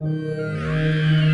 Música